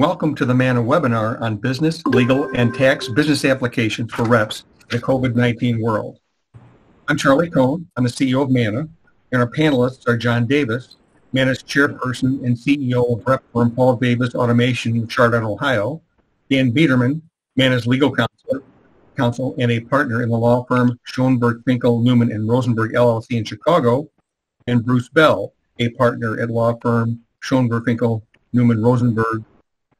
Welcome to the MANA webinar on business, legal, and tax business applications for reps in the COVID-19 world. I'm Charlie Cohon. I'm the CEO of MANA, and our panelists are John Davis, MANA's chairperson and CEO of rep firm Paul Davis Automation in Chardon, Ohio, Dan Beederman, MANA's legal counsel, counsel and a partner in the law firm Schoenberg, Finkel, Newman, and Rosenberg LLC in Chicago, and Bruce Bell, a partner at law firm Schoenberg, Finkel, Newman, Rosenberg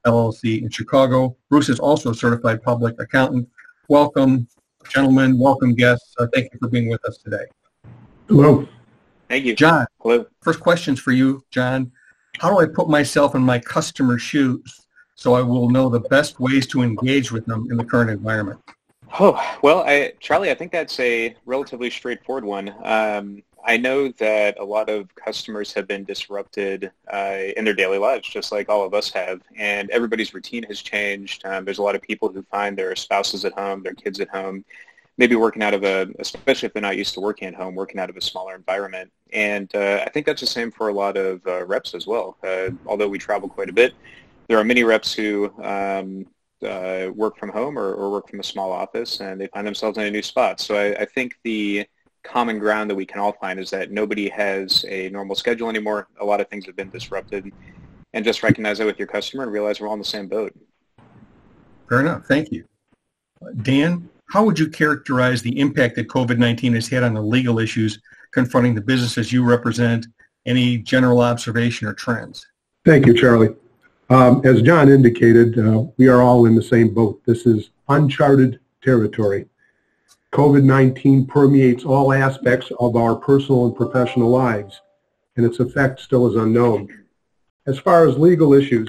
LLC in Chicago. Bruce is also a certified public accountant. Welcome, gentlemen. Welcome, guests. Uh, thank you for being with us today. Hello. Thank you. John, Hello. first questions for you, John. How do I put myself in my customer's shoes so I will know the best ways to engage with them in the current environment? Oh, well, I, Charlie, I think that's a relatively straightforward one. Um, I know that a lot of customers have been disrupted uh, in their daily lives, just like all of us have, and everybody's routine has changed. Um, there's a lot of people who find their spouses at home, their kids at home, maybe working out of a, especially if they're not used to working at home, working out of a smaller environment. And uh, I think that's the same for a lot of uh, reps as well. Uh, although we travel quite a bit, there are many reps who um, uh, work from home or, or, work from a small office, and they find themselves in a new spot. So I, I think the common ground that we can all find is that nobody has a normal schedule anymore. A lot of things have been disrupted. And just recognize that with your customer and realize we're all in the same boat. Fair enough. Thank you. Dan, how would you characterize the impact that COVID-19 has had on the legal issues confronting the businesses you represent? Any general observation or trends? Thank you, Charlie. Um, as John indicated, uh, we are all in the same boat. This is uncharted territory. COVID-19 permeates all aspects of our personal and professional lives, and its effect still is unknown. As far as legal issues,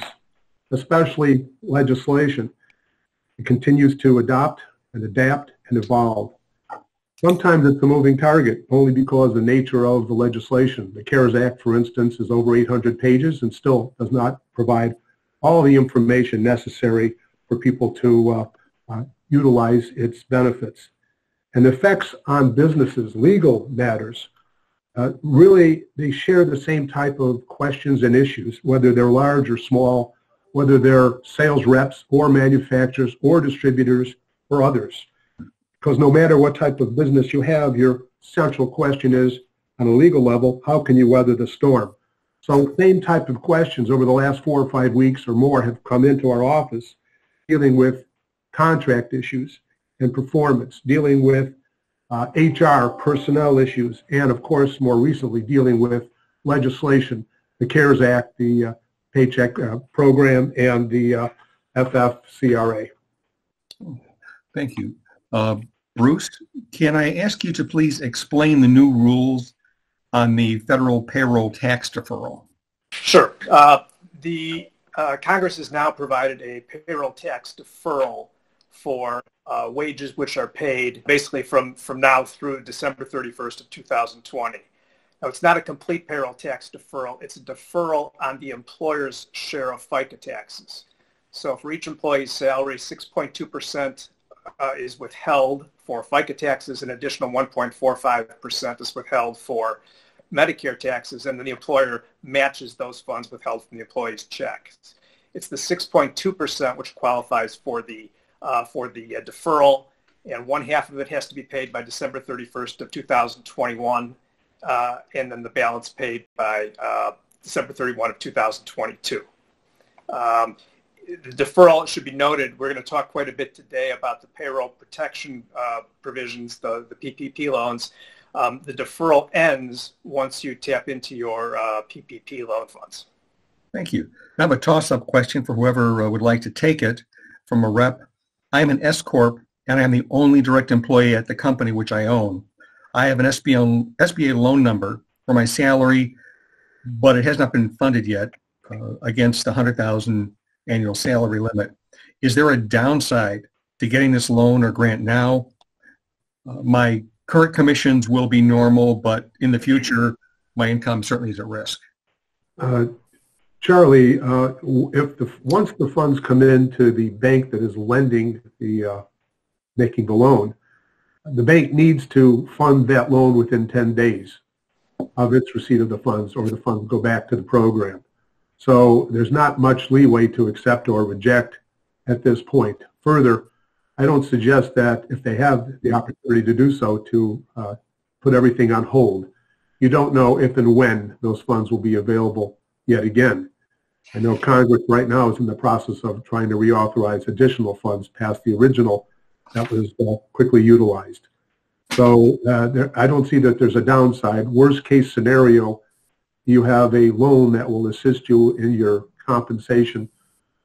especially legislation, it continues to adopt and adapt and evolve. Sometimes it's a moving target only because the nature of the legislation. The CARES Act, for instance, is over 800 pages and still does not provide all the information necessary for people to uh, uh, utilize its benefits and effects on businesses, legal matters, uh, really they share the same type of questions and issues, whether they're large or small, whether they're sales reps or manufacturers or distributors or others. Because no matter what type of business you have, your central question is, on a legal level, how can you weather the storm? So same type of questions over the last four or five weeks or more have come into our office dealing with contract issues, and performance, dealing with uh, HR, personnel issues, and of course, more recently, dealing with legislation, the CARES Act, the uh, Paycheck uh, Program, and the uh, FFCRA. Thank you. Uh, Bruce, can I ask you to please explain the new rules on the federal payroll tax deferral? Sure. Uh, the Congress has now provided a payroll tax deferral for uh, wages which are paid basically from, from now through December 31st of 2020. Now, it's not a complete payroll tax deferral. It's a deferral on the employer's share of FICA taxes. So for each employee's salary, 6.2% uh, is withheld for FICA taxes. An additional 1.45% is withheld for Medicare taxes, and then the employer matches those funds withheld from the employee's checks. It's the 6.2% which qualifies for the uh, for the uh, deferral, and one half of it has to be paid by December 31st of 2021, uh, and then the balance paid by uh, December 31 of 2022. Um, the deferral should be noted. We're going to talk quite a bit today about the payroll protection uh, provisions, the, the PPP loans. Um, the deferral ends once you tap into your uh, PPP loan funds. Thank you. I have a toss-up question for whoever uh, would like to take it from a rep I am an S Corp and I am the only direct employee at the company which I own. I have an SBA, SBA loan number for my salary, but it has not been funded yet uh, against the 100,000 annual salary limit. Is there a downside to getting this loan or grant now? Uh, my current commissions will be normal, but in the future, my income certainly is at risk. Uh, Charlie, uh, if the, once the funds come into the bank that is lending the, uh, making the loan, the bank needs to fund that loan within 10 days of its receipt of the funds or the funds go back to the program. So there's not much leeway to accept or reject at this point. Further, I don't suggest that if they have the opportunity to do so to uh, put everything on hold. You don't know if and when those funds will be available yet again. I know Congress right now is in the process of trying to reauthorize additional funds past the original that was uh, quickly utilized. So uh, there, I don't see that there's a downside. Worst case scenario, you have a loan that will assist you in your compensation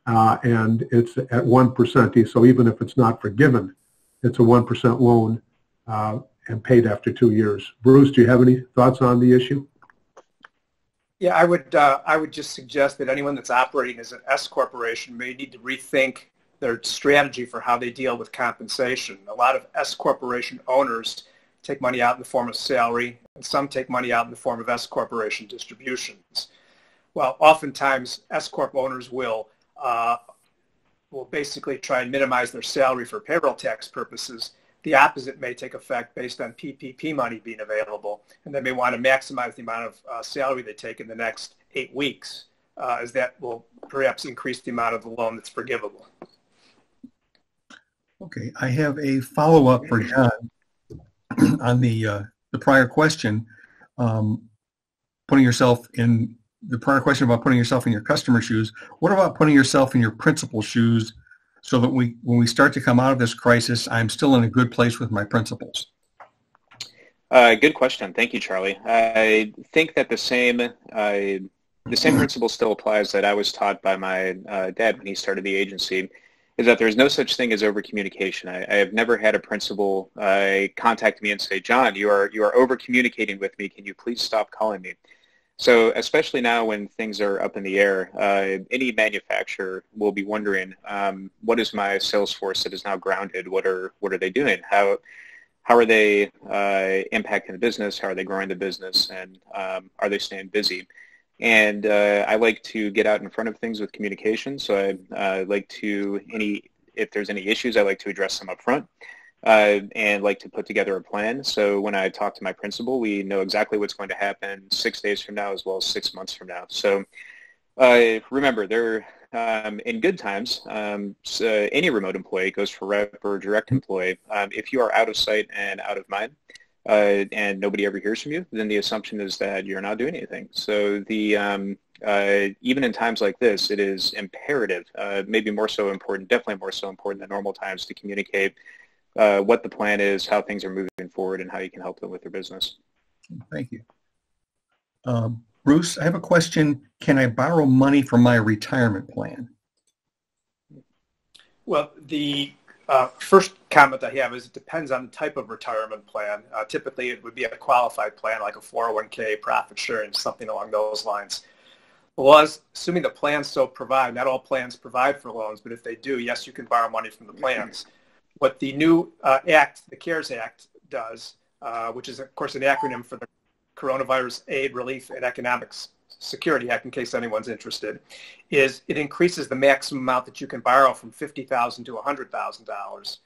uh, and it's at 1%. So even if it's not forgiven, it's a 1% loan uh, and paid after two years. Bruce, do you have any thoughts on the issue? Yeah, I would. Uh, I would just suggest that anyone that's operating as an S corporation may need to rethink their strategy for how they deal with compensation. A lot of S corporation owners take money out in the form of salary, and some take money out in the form of S corporation distributions. Well, oftentimes S corp owners will uh, will basically try and minimize their salary for payroll tax purposes the opposite may take effect based on PPP money being available, and they may want to maximize the amount of uh, salary they take in the next eight weeks, uh, as that will perhaps increase the amount of the loan that's forgivable. Okay, I have a follow-up for John on the uh, the prior question. Um, putting yourself in the prior question about putting yourself in your customer shoes. What about putting yourself in your principal shoes so that we, when we start to come out of this crisis, I'm still in a good place with my principals? Uh, good question. Thank you, Charlie. I think that the same uh, the same principle still applies that I was taught by my uh, dad when he started the agency, is that there's no such thing as over communication. I, I, have never had a principal uh, contact me and say, John, you are you are over communicating with me. Can you please stop calling me? So especially now when things are up in the air, uh, any manufacturer will be wondering, um, what is my sales force that is now grounded? What are what are they doing? How how are they uh, impacting the business? How are they growing the business? And um, are they staying busy? And uh, I like to get out in front of things with communication. So I uh, like to any if there's any issues, I like to address them up front uh, and like to put together a plan. So when I talk to my principal, we know exactly what's going to happen six days from now as well as six months from now. So uh, remember, there um, in good times, um, so any remote employee goes for rep or direct employee. Um, if you are out of sight and out of mind, uh, and nobody ever hears from you, then the assumption is that you're not doing anything. So the um, uh, even in times like this, it is imperative, uh, maybe more so important, definitely more so important than normal times to communicate uh, what the plan is, how things are moving forward, and how you can help them with their business. Thank you. Um, Bruce, I have a question. Can I borrow money from my retirement plan? Well, the uh, first comment I have is it depends on the type of retirement plan. Uh, typically, it would be a qualified plan like a 401k, profit sharing, something along those lines. Well, assuming the plans so provide, not all plans provide for loans, but if they do, yes, you can borrow money from the plans what the new uh, act, the CARES Act, does, uh, which is, of course, an acronym for the Coronavirus Aid, Relief, and Economics Security Act, in case anyone's interested, is it increases the maximum amount that you can borrow from 50,000 to $100,000.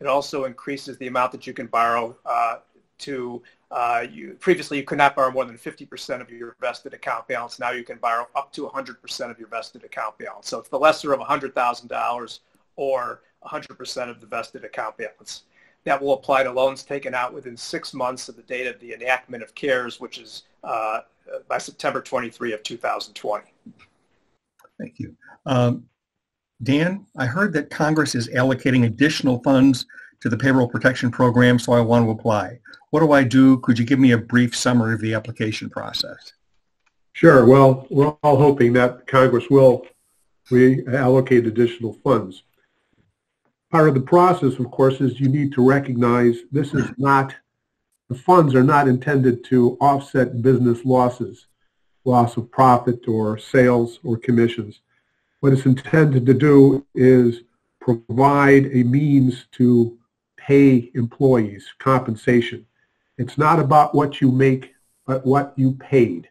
It also increases the amount that you can borrow uh, to uh, you, previously you could not borrow more than 50% of your vested account balance. Now you can borrow up to 100% of your vested account balance. So it's the lesser of $100,000 or 100% of the vested account balance. That will apply to loans taken out within six months of the date of the enactment of CARES, which is uh, by September 23 of 2020. Thank you. Um, Dan, I heard that Congress is allocating additional funds to the payroll protection program, so I want to apply. What do I do? Could you give me a brief summary of the application process? Sure. Well, we're all hoping that Congress will reallocate additional funds part of the process, of course, is you need to recognize this is not, the funds are not intended to offset business losses, loss of profit or sales or commissions. What it's intended to do is provide a means to pay employees compensation. It's not about what you make, but what you paid.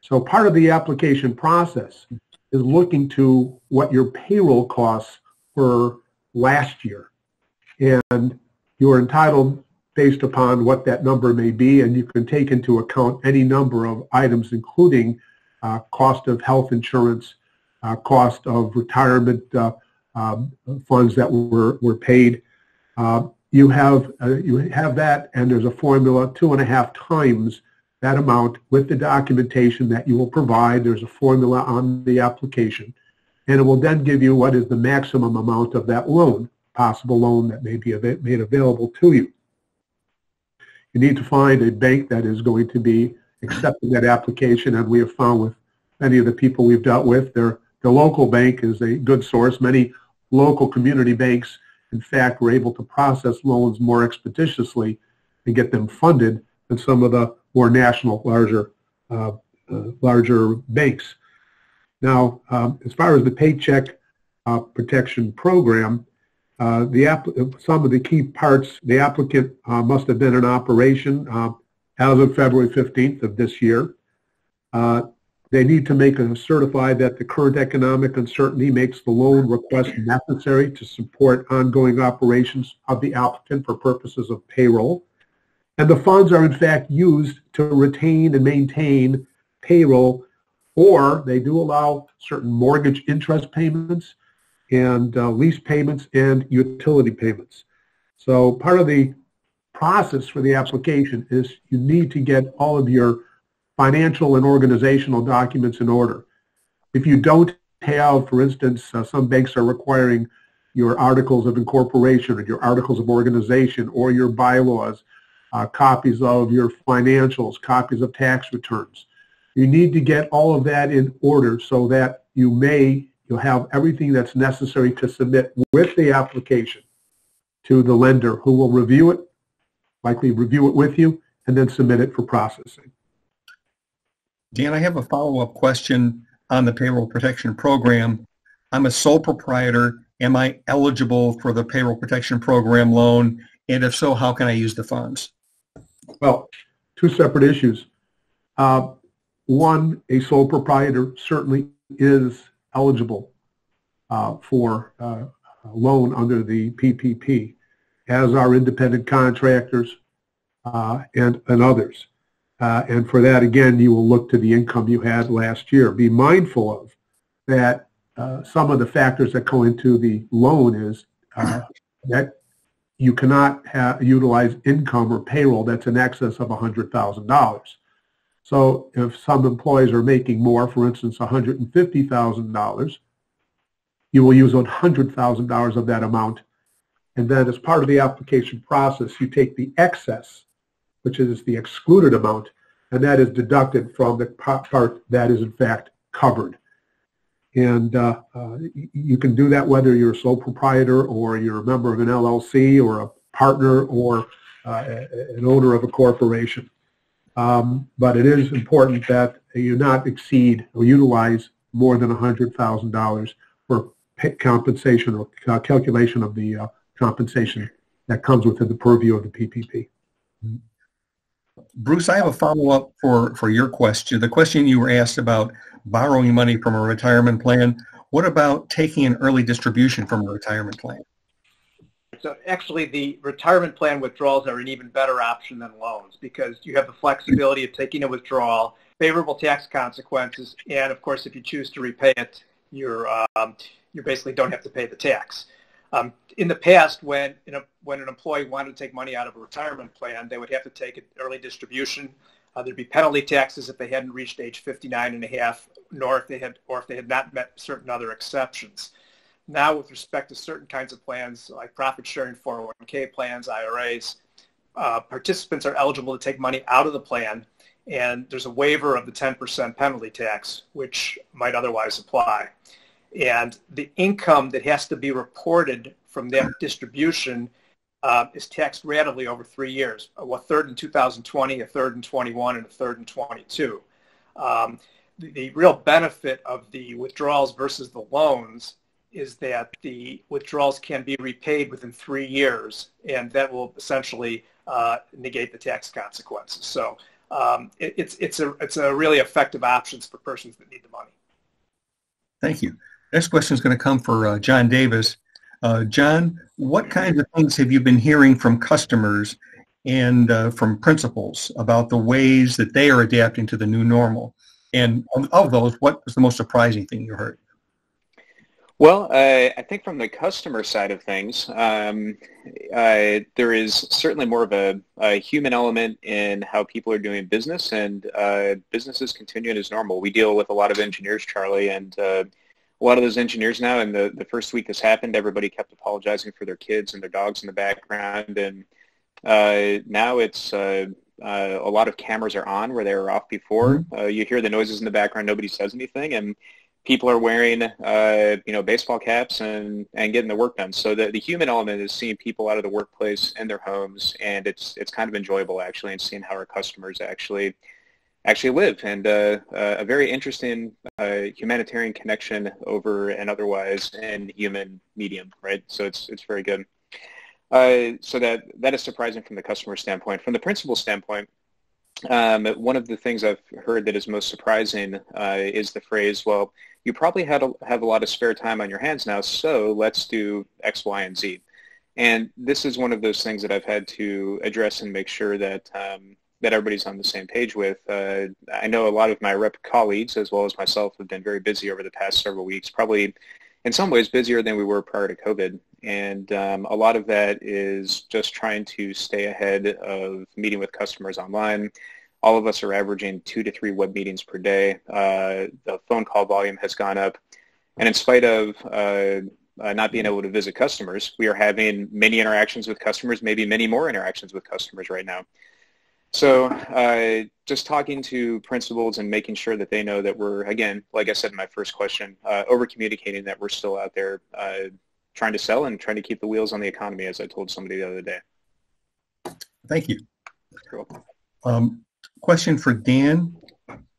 So part of the application process is looking to what your payroll costs were last year. And you're entitled based upon what that number may be, and you can take into account any number of items, including uh, cost of health insurance, uh, cost of retirement uh, um, funds that were, were paid. Uh, you have uh, you have that, and there's a formula two and a half times that amount with the documentation that you will provide. There's a formula on the application, and it will then give you what is the maximum amount of that loan, possible loan that may be av- made available to you. You need to find a bank that is going to be accepting that application, and we have found with many of the people we've dealt with, their the local bank is a good source. Many local community banks in fact, we're able to process loans more expeditiously and get them funded than some of the more national, larger, uh, uh, larger banks. Now, um, as far as the Paycheck uh, Protection Program, uh, the some of the key parts, the applicant uh, must have been in operation uh, as of February 15th of this year. They need to make a certify that the current economic uncertainty makes the loan request necessary to support ongoing operations of the applicant for purposes of payroll. And the funds are in fact used to retain and maintain payroll, or they do allow certain mortgage interest payments and uh, lease payments and utility payments. So part of the process for the application is you need to get all of your financial and organizational documents in order. If you don't have, for instance, uh, some banks are requiring your articles of incorporation or your articles of organization or your bylaws, uh, copies of your financials, copies of tax returns. You need to get all of that in order so that you may, you'll have everything that's necessary to submit with the application to the lender who will review it, likely review it with you, and then submit it for processing. Dan, I have a follow-up question on the payroll protection program. I'm a sole proprietor. Am I eligible for the payroll protection program loan? And if so, how can I use the funds? Well, two separate issues. Uh, one, a sole proprietor certainly is eligible uh, for uh, a loan under the PPP, as are independent contractors uh, and, and others. Uh, and for that, again, you will look to the income you had last year. Be mindful of that uh, some of the factors that go into the loan is uh, that you cannot utilize income or payroll that's in excess of $100,000. So if some employees are making more, for instance, $150,000, you will use $100,000 of that amount. And then as part of the application process, you take the excess which is the excluded amount, and that is deducted from the part that is in fact covered. And uh, uh, you can do that whether you're a sole proprietor or you're a member of an LLC or a partner or uh, an owner of a corporation. Um, but it is important that you not exceed or utilize more than $100,000 for compensation or calculation of the uh, compensation that comes within the purview of the PPP. Bruce, I have a follow-up for, for your question. The question you were asked about borrowing money from a retirement plan. What about taking an early distribution from a retirement plan? So actually the retirement plan withdrawals are an even better option than loans because you have the flexibility of taking a withdrawal, favorable tax consequences, and of course if you choose to repay it, you're, um, you basically don't have to pay the tax. Um, in the past, when when an employee wanted to take money out of a retirement plan, they would have to take an early distribution. Uh, there'd be penalty taxes if they hadn't reached age 59 and a half, nor if they had or if they had not met certain other exceptions. Now, with respect to certain kinds of plans like profit sharing 401k plans, IRAs, uh, participants are eligible to take money out of the plan, and there's a waiver of the 10% penalty tax, which might otherwise apply. And the income that has to be reported from that distribution uh, is taxed ratably over three years, a third in 2020, a third in 21, and a third in 22. Um, the, the, real benefit of the withdrawals versus the loans is that the withdrawals can be repaid within three years, and that will essentially uh, negate the tax consequences. So um, it, it's, it's, a, it's a really effective options for persons that need the money. Thank you. Next question is going to come for uh, John Davis. Uh, John, what kinds of things have you been hearing from customers and uh, from principals about the ways that they are adapting to the new normal? And of those, what was the most surprising thing you heard? Well, uh, I think from the customer side of things, um, uh, there is certainly more of a, a, human element in how people are doing business, and uh, business is continuing as normal. We deal with a lot of engineers, Charlie, and uh, a lot of those engineers now, in the, the first week this happened, everybody kept apologizing for their kids and their dogs in the background, and uh, now it's uh, a lot of cameras are on where they were off before. Mm-hmm. you hear the noises in the background, nobody says anything, and people are wearing, uh, you know, baseball caps and, and getting the work done. So the, the human element is seeing people out of the workplace in their homes, and it's it's kind of enjoyable actually, and seeing how our customers actually actually live, and uh, uh, a very interesting uh, humanitarian connection over an otherwise inhuman medium, right? So it's it's very good. Uh, so that that is surprising from the customer standpoint. From the principal standpoint, um, one of the things I've heard that is most surprising uh, is the phrase, well, you probably had a, have a lot of spare time on your hands now, so let's do X, Y, and Z. And this is one of those things that I've had to address and make sure that um, that everybody's on the same page with. Uh, I know a lot of my rep colleagues, as well as myself, have been very busy over the past several weeks, probably in some ways busier than we were prior to COVID. And um, a lot of that is just trying to stay ahead of meeting with customers online. All of us are averaging two to three web meetings per day. Uh, the phone call volume has gone up. And in spite of uh, uh, not being able to visit customers, we are having many interactions with customers, maybe many more interactions with customers right now. So uh, just talking to principals and making sure that they know that we're, again, like I said in my first question, uh, over-communicating that we're still out there uh, trying to sell and trying to keep the wheels on the economy, as I told somebody the other day. Thank you. Um, question for Dan.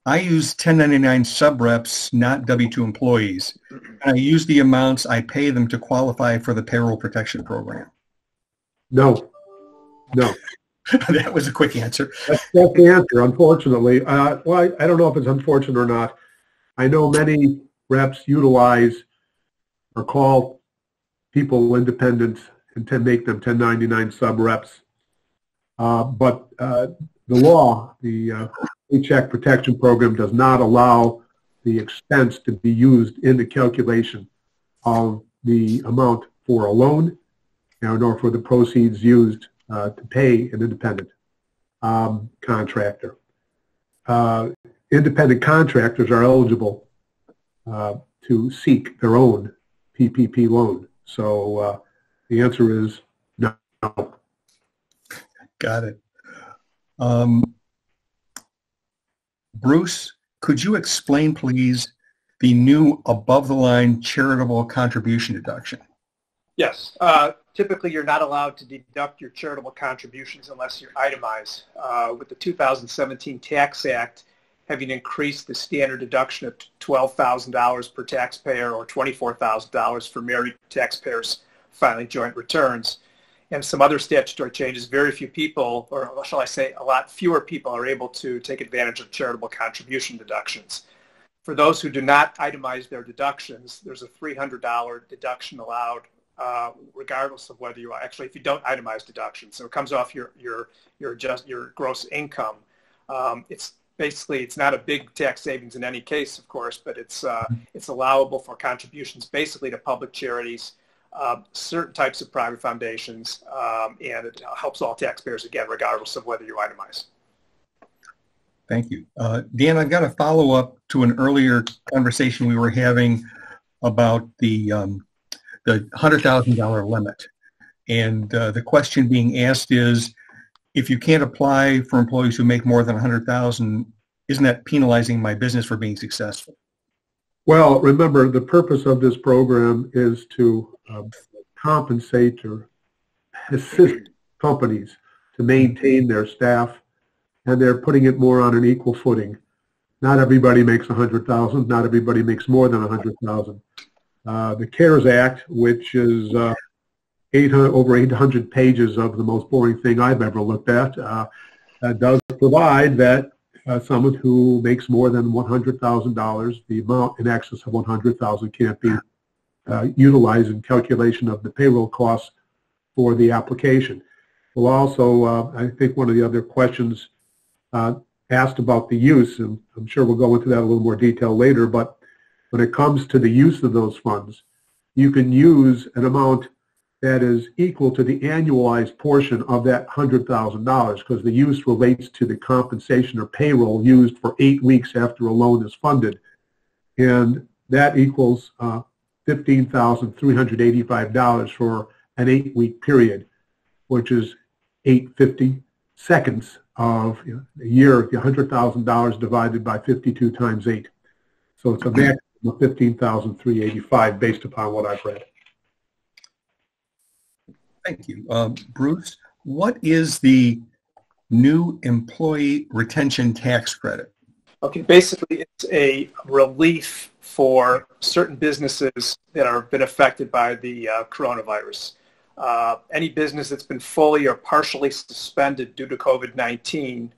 I use 1099 sub reps, not W-2 employees. I use the amounts I pay them to qualify for the payroll protection program. No, no. that was a quick answer. That's, that's the answer, unfortunately. Uh, well, I, I, don't know if it's unfortunate or not. I know many reps utilize or call people independent and to make them 1099 sub reps. Uh, but uh, the law, the uh, Paycheck Protection Program, does not allow the expense to be used in the calculation of the amount for a loan, nor for the proceeds used uh, to pay an independent um, contractor. Uh, independent contractors are eligible uh, to seek their own PPP loan. So uh, the answer is no. Got it. Um, Bruce, could you explain, please, the new above-the-line charitable contribution deduction? Yes. Uh, typically you're not allowed to deduct your charitable contributions unless you're itemized. Uh, with the 2017 Tax Act having increased the standard deduction of $12,000 per taxpayer or $24,000 for married taxpayers filing joint returns, and some other statutory changes, very few people, or shall I say a lot fewer people are able to take advantage of charitable contribution deductions. For those who do not itemize their deductions, there's a $300 deduction allowed uh, regardless of whether you are, actually if you don't itemize deductions. So it comes off your your your just your gross income. Um, it's basically it's not a big tax savings in any case, of course, but it's uh, it's allowable for contributions basically to public charities, uh, certain types of private foundations, um, and it helps all taxpayers again, regardless of whether you itemize. Thank you. Uh, Dan, I've got a follow-up to an earlier conversation we were having about the um, the $100,000 limit. And uh, the question being asked is, if you can't apply for employees who make more than 100,000, isn't that penalizing my business for being successful? Well, remember, the purpose of this program is to uh, compensate or assist companies to maintain their staff, and they're putting it more on an equal footing. Not everybody makes 100,000. Not everybody makes more than 100,000. Uh, the CARES Act, which is uh, 800, over 800 pages of the most boring thing I've ever looked at, uh, does provide that uh, someone who makes more than $100,000, the amount in excess of 100,000 can't be uh, utilized in calculation of the payroll costs for the application. Well, also, I think one of the other questions asked about the use, and I'm sure we'll go into that a little more detail later, but when it comes to the use of those funds, you can use an amount that is equal to the annualized portion of that $100,000 because the use relates to the compensation or payroll used for eight weeks after a loan is funded. And that equals uh, $15,385 for an eight-week period, which is 850 seconds of you know, a year, $100,000 divided by 52 times 8. So it's a maximum of 15,385 based upon what I've read. Thank you. Um, Bruce, what is the new employee retention tax credit? Okay, basically it's a relief for certain businesses that have been affected by the uh, coronavirus. Uh, any business that's been fully or partially suspended due to COVID-19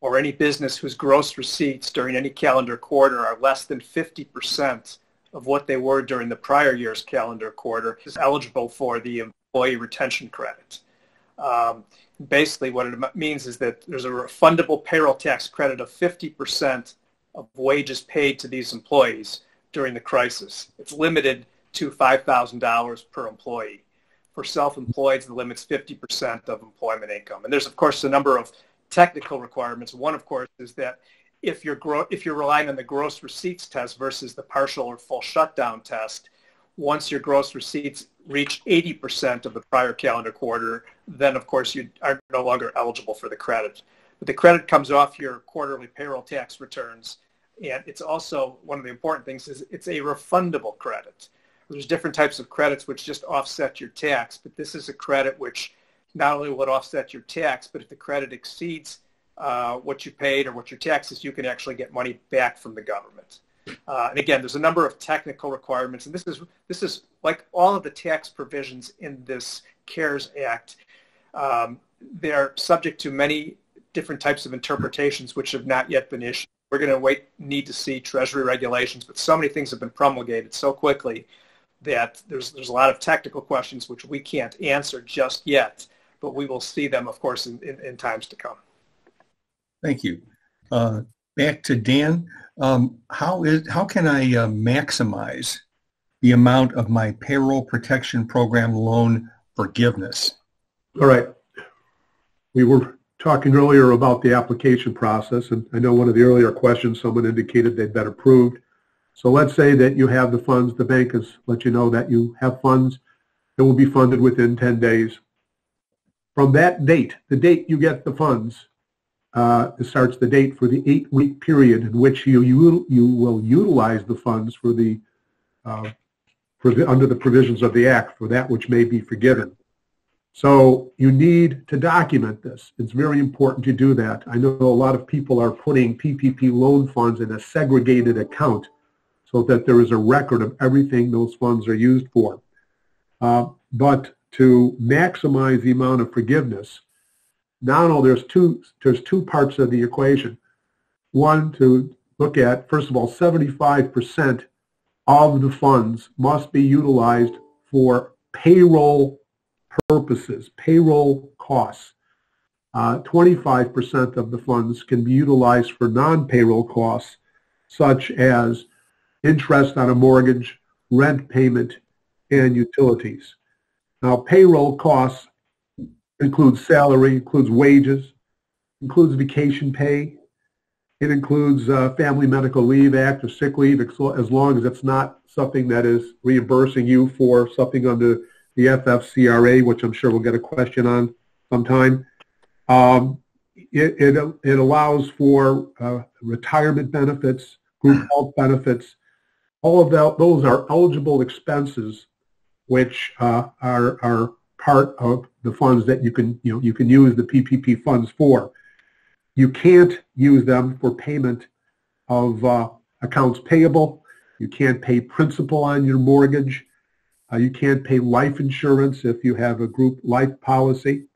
or any business whose gross receipts during any calendar quarter are less than 50% of what they were during the prior year's calendar quarter is eligible for the employee retention credit. Um, basically what it means is that there's a refundable payroll tax credit of 50% of wages paid to these employees during the crisis. It's limited to $5,000 per employee. For self-employed, the limit's 50% of employment income. And there's, of course, a number of technical requirements. One, of course, is that if you're, gro- if you're relying on the gross receipts test versus the partial or full shutdown test, once your gross receipts reach 80% of the prior calendar quarter, then of course you are no longer eligible for the credit. But the credit comes off your quarterly payroll tax returns. And it's also, one of the important things is it's a refundable credit. There's different types of credits which just offset your tax, but this is a credit which not only will offset your tax, but if the credit exceeds uh, what you paid or what your taxes, you can actually get money back from the government. Uh, and again, there's a number of technical requirements, and this is this is like all of the tax provisions in this CARES Act. Um, they're subject to many different types of interpretations, which have not yet been issued. We're going to wait, need to see Treasury regulations, but so many things have been promulgated so quickly that there's there's a lot of technical questions which we can't answer just yet, but we will see them, of course, in, in, in times to come. Thank you. Uh, back to Dan. Um, how is how can I uh, maximize the amount of my payroll protection program loan forgiveness? All right. We were talking earlier about the application process, and I know one of the earlier questions someone indicated they'd been approved. So let's say that you have the funds, the bank has let you know that you have funds that will be funded within 10 days. From that date, the date you get the funds, uh, starts the date for the eight-week period in which you, you, you will utilize the funds for the, uh, for the, under the provisions of the Act for that which may be forgiven. So you need to document this. It's very important to do that. I know a lot of people are putting PPP loan funds in a segregated account so that there is a record of everything those funds are used for. Uh, but to maximize the amount of forgiveness, now there's two there's two parts of the equation. One to look at first of all, 75% of the funds must be utilized for payroll purposes, payroll costs. 25% uh, of the funds can be utilized for non-payroll costs, such as interest on a mortgage, rent payment, and utilities. Now, payroll costs includes salary, includes wages, includes vacation pay. It includes uh, Family Medical Leave Act or sick leave as long as it's not something that is reimbursing you for something under the FFCRA, which I'm sure we'll get a question on sometime. Um, it, it, it, allows for uh, retirement benefits, group health benefits. All of that, those are eligible expenses which uh, are, are part of the funds that you can, you know, you can use the PPP funds for. You can't use them for payment of uh, accounts payable. You can't pay principal on your mortgage. Uh, you can't pay life insurance if you have a group life policy.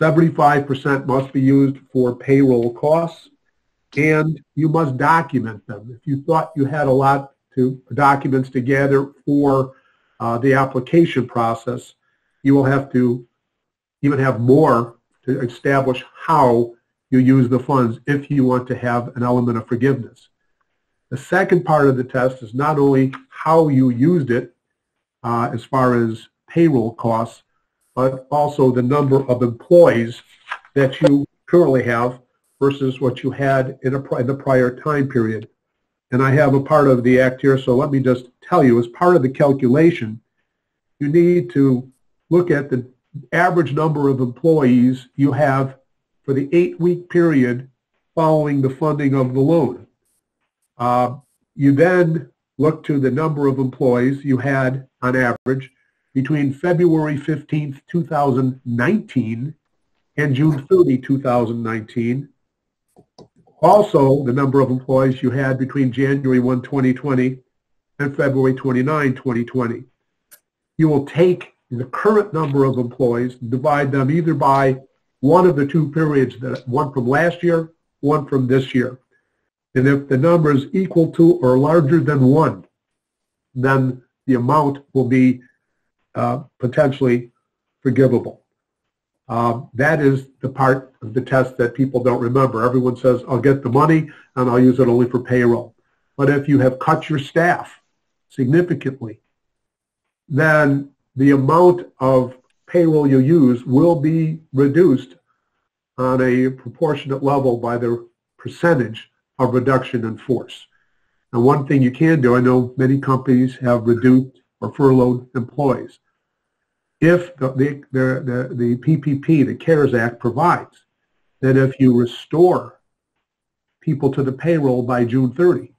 75% must be used for payroll costs, and you must document them. If you thought you had a lot to documents to gather for uh, the application process, you will have to even have more to establish how you use the funds if you want to have an element of forgiveness. The second part of the test is not only how you used it uh, as far as payroll costs, but also the number of employees that you currently have versus what you had in, a, in the prior time period. And I have a part of the act here, so let me just tell you, as part of the calculation, you need to look at the average number of employees you have for the eight-week period following the funding of the loan. Uh, you then look to the number of employees you had on average between February 15, 2019 and June 30, 2019. Also, the number of employees you had between January 1, 2020 and February 29, 2020. You will take the current number of employees, divide them either by one of the two periods, that one from last year, one from this year. And if the number is equal to or larger than one, then the amount will be uh, potentially forgivable. Uh, that is the part of the test that people don't remember. Everyone says, I'll get the money and I'll use it only for payroll. But if you have cut your staff significantly, then the amount of payroll you use will be reduced on a proportionate level by the percentage of reduction in force. And one thing you can do, I know many companies have reduced or furloughed employees if the, the, the, the PPP, the CARES Act provides that if you restore people to the payroll by June 30,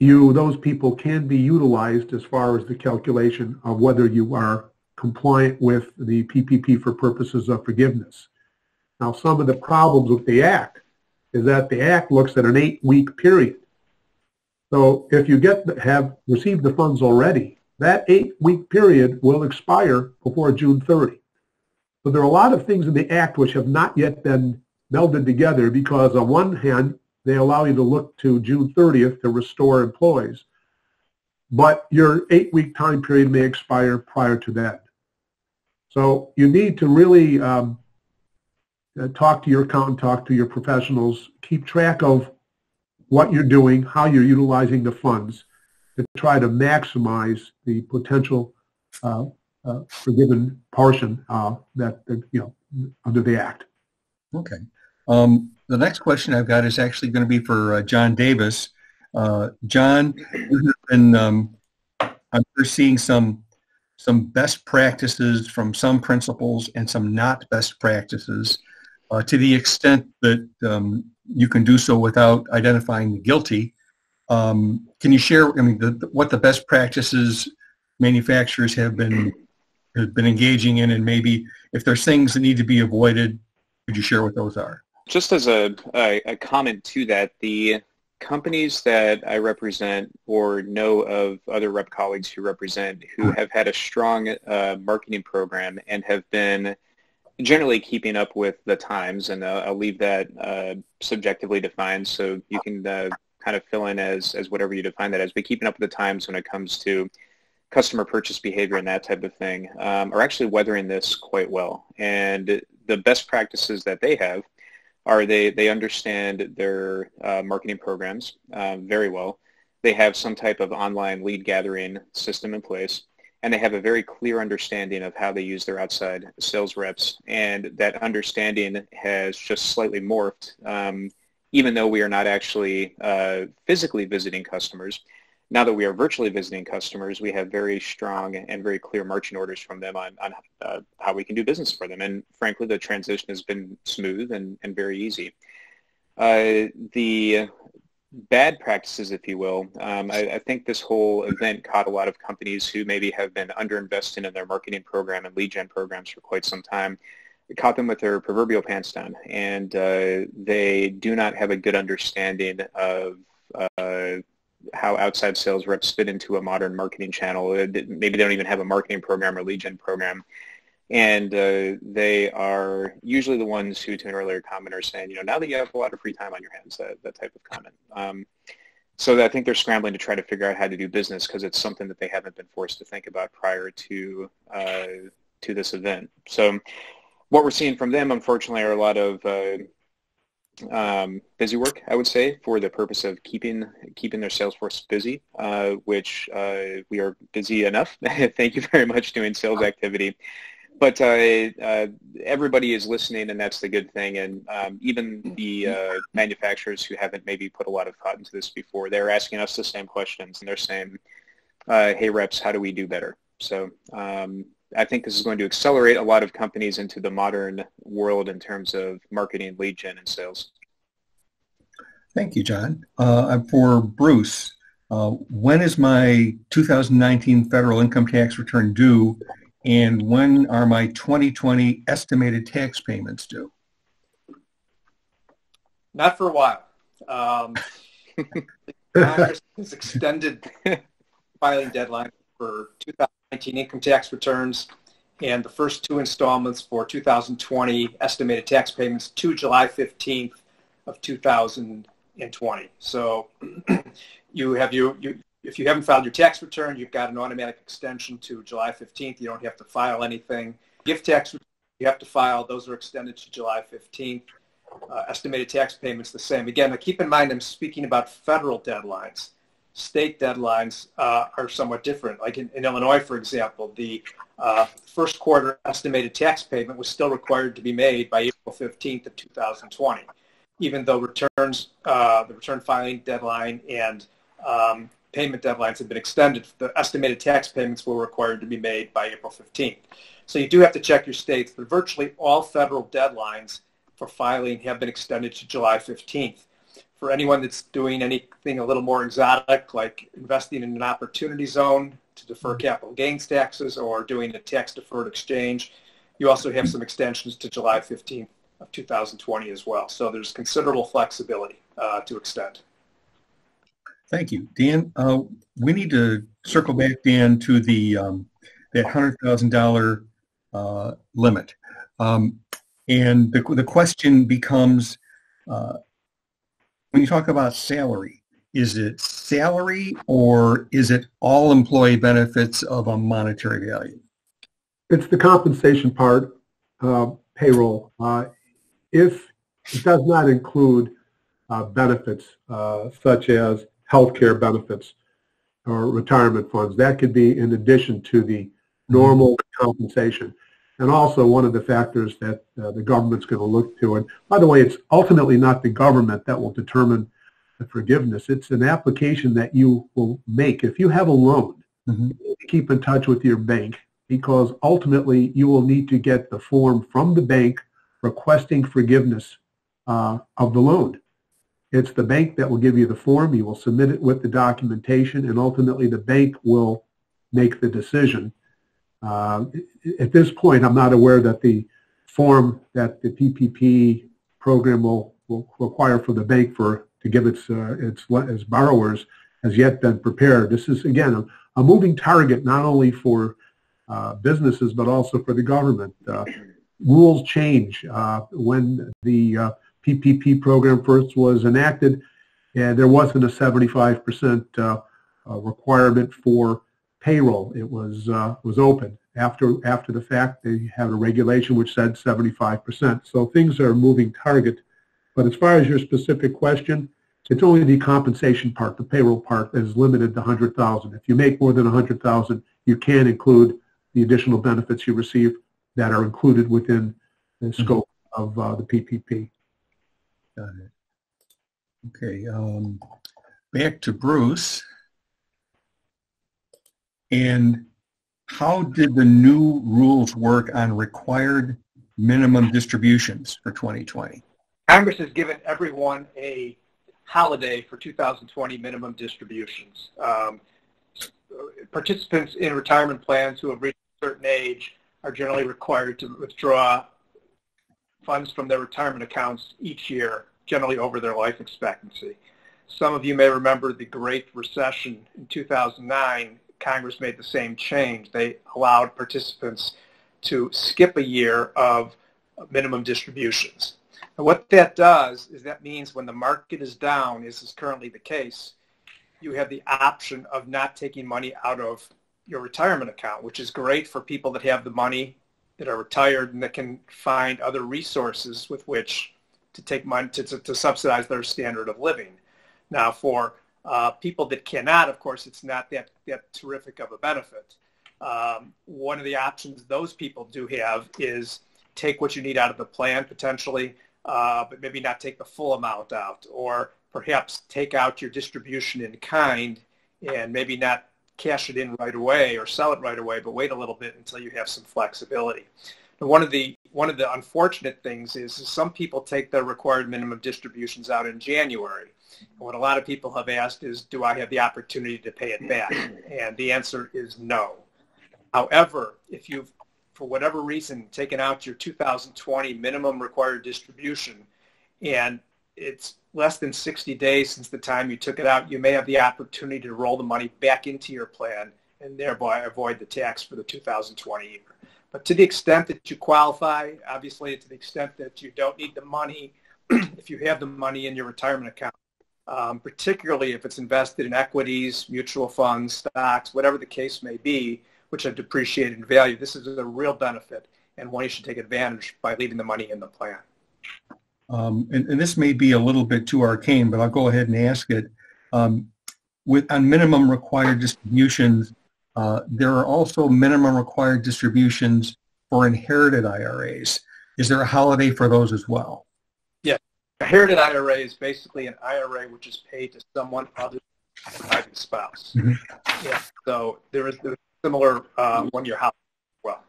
you, those people can be utilized as far as the calculation of whether you are compliant with the PPP for purposes of forgiveness. Now, some of the problems with the Act is that the Act looks at an eight-week period. So if you get have received the funds already, that eight-week period will expire before June 30. So there are a lot of things in the Act which have not yet been melded together because on one hand, they allow you to look to June 30th to restore employees, but your eight-week time period may expire prior to that. So you need to really um, uh, talk to your accountant, talk to your professionals, keep track of what you're doing, how you're utilizing the funds, to try to maximize the potential uh, uh, forgiven portion uh, that, you know, under the Act. Okay. Um, the next question I've got is actually going to be for uh, John Davis. Uh, John, you have been, um, I'm seeing some some best practices from some principals and some not best practices uh, to the extent that um, you can do so without identifying the guilty. Um, can you share, I mean, the, what the best practices manufacturers have been have been engaging in, and maybe if there's things that need to be avoided, could you share what those are? Just as a, a, a comment to that, the companies that I represent or know of other rep colleagues who represent who have had a strong uh, marketing program and have been generally keeping up with the times, and uh, I'll leave that uh, subjectively defined so you can uh, kind of fill in as, as whatever you define that as, but keeping up with the times when it comes to customer purchase behavior and that type of thing um, are actually weathering this quite well. And the best practices that they have are they, they understand their uh, marketing programs um, very well. They have some type of online lead gathering system in place and they have a very clear understanding of how they use their outside sales reps. And that understanding has just slightly morphed um, even though we are not actually uh, physically visiting customers. Now that we are virtually visiting customers, we have very strong and very clear marching orders from them on, on uh, how we can do business for them. And frankly, the transition has been smooth and, and very easy. Uh, the bad practices, if you will, um, I, I, think this whole event caught a lot of companies who maybe have been underinvesting in their marketing program and lead gen programs for quite some time It caught them with their proverbial pants down, and uh, they do not have a good understanding of uh, how outside sales reps fit into a modern marketing channel. Uh, maybe they don't even have a marketing program or lead gen program. And uh, they are usually the ones who, to an earlier comment, are saying, you know, now that you have a lot of free time on your hands, that, that type of comment. Um, so I think they're scrambling to try to figure out how to do business because it's something that they haven't been forced to think about prior to uh, to this event. So what we're seeing from them, unfortunately, are a lot of uh, um, busy work, I would say, for the purpose of keeping keeping their sales force busy, uh, which uh, we are busy enough. Thank you very much doing sales activity. But uh, uh, everybody is listening, and that's the good thing. And um, even the uh, manufacturers who haven't maybe put a lot of thought into this before, they're asking us the same questions, and they're saying, "Hey, reps, how do we do better?" So um, I think this is going to accelerate a lot of companies into the modern world in terms of marketing, lead gen, and sales. Thank you, John. Uh, for Bruce, uh, when is my 2019 federal income tax return due, and when are my 2020 estimated tax payments due? Not for a while. Um, Congress has extended filing deadline for 2019 income tax returns and the first two installments for 2020 estimated tax payments to July 15th of 2020. So you have you, you if you haven't filed your tax return, you've got an automatic extension to July 15th. You don't have to file anything. Gift tax you have to file. Those are extended to July 15th. Uh, estimated tax payments the same. Again, keep in mind I'm speaking about federal deadlines state deadlines uh, are somewhat different. Like in, in, Illinois, for example, the uh, first quarter estimated tax payment was still required to be made by April 15th of 2020, even though returns, uh, the return filing deadline and um, payment deadlines have been extended. The estimated tax payments were required to be made by April 15th. So you do have to check your states, but virtually all federal deadlines for filing have been extended to July 15th for anyone that's doing anything a little more exotic, like investing in an opportunity zone to defer mm-hmm. capital gains taxes or doing a tax-deferred exchange, you also have some extensions to July 15th of 2020 as well. So there's considerable flexibility uh, to extend. Thank you. Dan, uh, we need to circle back, Dan, to the um, that $100,000 uh, limit. Um, and the, the question becomes, uh, when you talk about salary, is it salary or is it all employee benefits of a monetary value? It's the compensation part, uh, payroll. Uh, if it does not include uh, benefits uh, such as healthcare benefits or retirement funds, that could be in addition to the normal compensation and also one of the factors that uh, the government's going to look to. And by the way, it's ultimately not the government that will determine the forgiveness. It's an application that you will make. If you have a loan, mm-hmm. keep in touch with your bank because ultimately you will need to get the form from the bank requesting forgiveness uh, of the loan. It's the bank that will give you the form. You will submit it with the documentation, and ultimately the bank will make the decision uh, at this point, I'm not aware that the form that the PPP program will, will require for the bank for to give its, uh, its, its borrowers has yet been prepared. This is, again, a, a moving target not only for uh, businesses but also for the government. Uh, rules change. Uh, when the PPP uh, program first was enacted, there wasn't a 75% requirement for payroll. It was uh, was open. After after the fact, they had a regulation which said 75%. So things are a moving target. But as far as your specific question, it's only the compensation part, the payroll part, that is limited to 100,000. If you make more than 100,000, you can include the additional benefits you receive that are included within the mm-hmm. scope of uh, the PPP. Got it. Okay. Um, back to Bruce. And how did the new rules work on required minimum distributions for 2020? Congress has given everyone a holiday for 2020 minimum distributions. Um, participants in retirement plans who have reached a certain age are generally required to withdraw funds from their retirement accounts each year, generally over their life expectancy. Some of you may remember the Great Recession in 2009 Congress made the same change. They allowed participants to skip a year of minimum distributions. And what that does is that means when the market is down, as is currently the case, you have the option of not taking money out of your retirement account, which is great for people that have the money that are retired and that can find other resources with which to take money to, to, to subsidize their standard of living. Now, for uh, people that cannot, of course, it's not that, that terrific of a benefit. Um, one of the options those people do have is take what you need out of the plan potentially, uh, but maybe not take the full amount out, or perhaps take out your distribution in kind and maybe not cash it in right away or sell it right away, but wait a little bit until you have some flexibility. And one of the one of the unfortunate things is, is some people take their required minimum distributions out in January. And what a lot of people have asked is, do I have the opportunity to pay it back? And the answer is no. However, if you've, for whatever reason, taken out your 2020 minimum required distribution and it's less than 60 days since the time you took it out, you may have the opportunity to roll the money back into your plan and thereby avoid the tax for the 2020 year. But to the extent that you qualify, obviously to the extent that you don't need the money, if you have the money in your retirement account, um, particularly if it's invested in equities, mutual funds, stocks, whatever the case may be, which have depreciated in value, this is a real benefit and one you should take advantage by leaving the money in the plan. Um, and, and, this may be a little bit too arcane, but I'll go ahead and ask it. Um, with on minimum required distributions, uh, there are also minimum required distributions for inherited IRAs. Is there a holiday for those as well? Yeah, inherited IRA is basically an IRA which is paid to someone other than the surviving spouse. Mm-hmm. Yeah, so there is a similar uh, one-year house as well.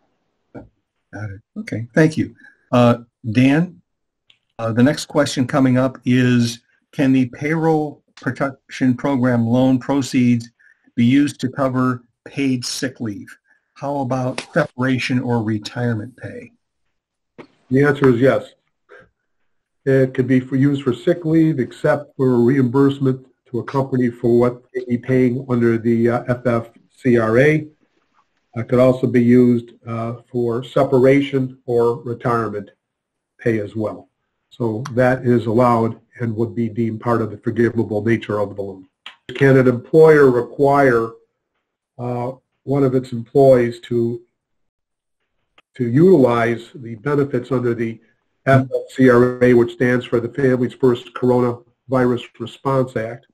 Got it. Okay, thank you. Uh, Dan, uh, the next question coming up is, can the payroll protection program loan proceeds be used to cover paid sick leave? How about separation or retirement pay? The answer is yes. It could be for used for sick leave, except for reimbursement to a company for what they be paying under the uh, FFCRA. It could also be used uh, for separation or retirement pay as well. So that is allowed and would be deemed part of the forgivable nature of the loan. Can an employer require uh, one of its employees to to utilize the benefits under the FFCRA, which stands for the Families First Coronavirus Response Act.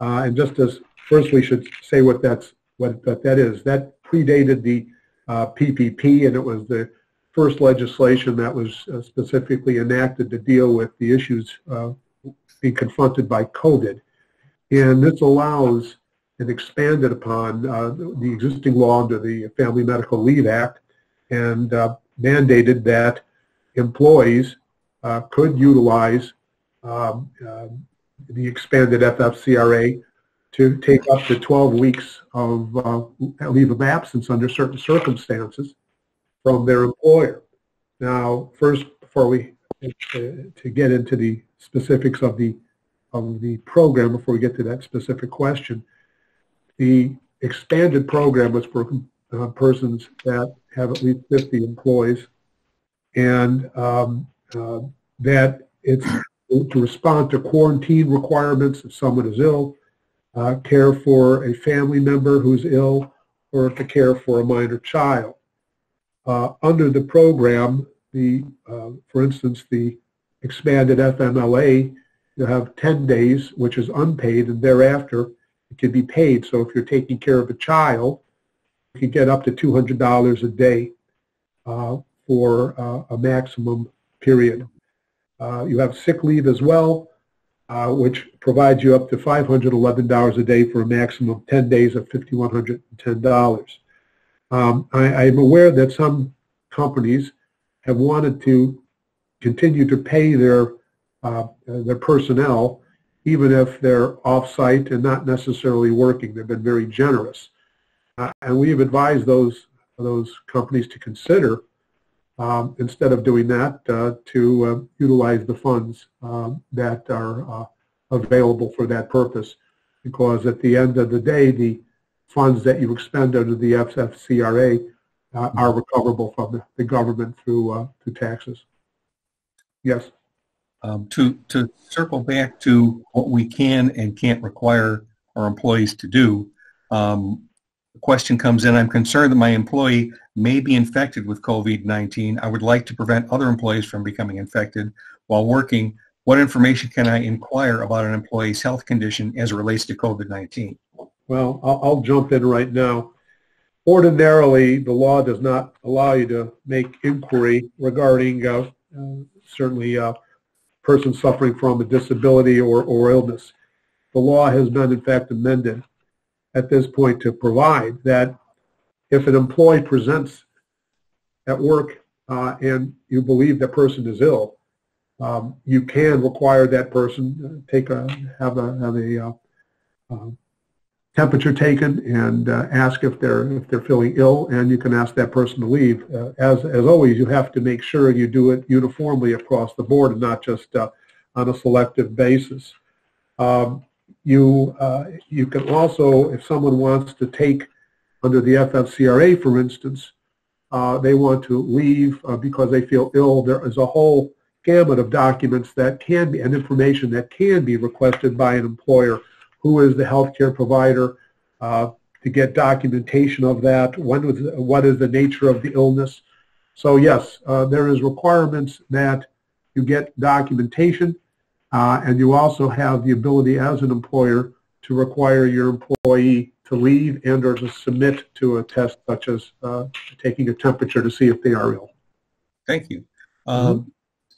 Uh, and just as first we should say what that's what, what that is. That predated the uh, PPP, and it was the first legislation that was uh, specifically enacted to deal with the issues uh, being confronted by COVID. And this allows and expanded upon uh, the existing law under the Family Medical Leave Act and uh, mandated that employees uh, could utilize um, uh, the expanded FFCRA to take up to 12 weeks of leave of absence under certain circumstances from their employer. Now, first, before we uh, to get into the specifics of the of the program, before we get to that specific question, the expanded program was for uh, persons that have at least 50 employees, and um, uh, that it's to respond to quarantine requirements if someone is ill, uh, care for a family member who's ill, or to care for a minor child. Uh, under the program, the, uh, for instance, the expanded FMLA, you have 10 days, which is unpaid, and thereafter it can be paid. So if you're taking care of a child, you can get up to $200 a day uh, for uh, a maximum period. Uh, you have sick leave as well, uh, which provides you up to $511 a day for a maximum of 10 days of $5,110. Um, I, am aware that some companies have wanted to continue to pay their uh, their personnel even if they're off-site and not necessarily working. They've been very generous, uh, and we have advised those those companies to consider um, instead of doing that uh, to uh, utilize the funds um, that are uh, available for that purpose, because at the end of the day, the funds that you expend under the FFCRA uh, are recoverable from the, the government through uh, through taxes. Yes. Um, to to circle back to what we can and can't require our employees to do, um, the question comes in. I'm concerned that my employee may be infected with COVID-19. I would like to prevent other employees from becoming infected. while working, what information can I inquire about an employee's health condition as it relates to COVID-19? Well, I'll, I'll jump in right now. Ordinarily, the law does not allow you to make inquiry regarding uh, uh, certainly a person suffering from a disability or, or illness. The law has been in fact amended at this point to provide that if an employee presents at work uh, and you believe that person is ill, um, you can require that person take a have a have a uh, uh, temperature taken and uh, ask if they're if they're feeling ill, and you can ask that person to leave. Uh, as as always, you have to make sure you do it uniformly across the board and not just uh, on a selective basis. Um, you uh, you can also, if someone wants to take under the FFCRA, for instance, uh, they want to leave uh, because they feel ill. There is a whole gamut of documents that can be and information that can be requested by an employer who is the healthcare provider, uh, to get documentation of that, when was, what is the nature of the illness. So yes, uh, there is requirements that you get documentation, uh, and you also have the ability as an employer to require your employee to leave and or to submit to a test such as uh, taking a temperature to see if they are ill. Thank you. Um, mm-hmm.